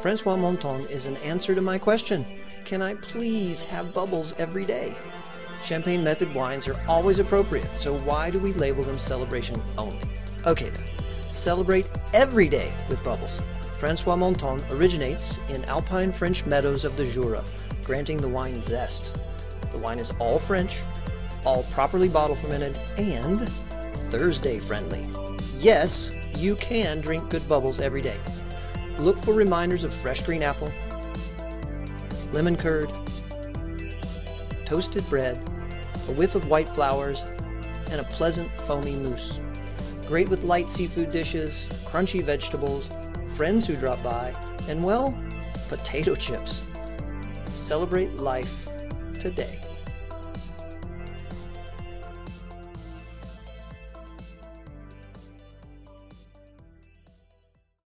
Francois Montand is an answer to my question Can I please have bubbles every day? Champagne method wines are always appropriate, so why do we label them celebration only? Okay then, celebrate every day with bubbles. Francois Montand originates in alpine French meadows of the Jura, granting the wine zest. The wine is all French, all properly bottle fermented, and Thursday friendly. Yes, you can drink good bubbles every day. Look for reminders of fresh green apple, lemon curd, toasted bread, a whiff of white flowers, and a pleasant foamy mousse. Great with light seafood dishes, crunchy vegetables, friends who drop by, and well, potato chips. Celebrate life today.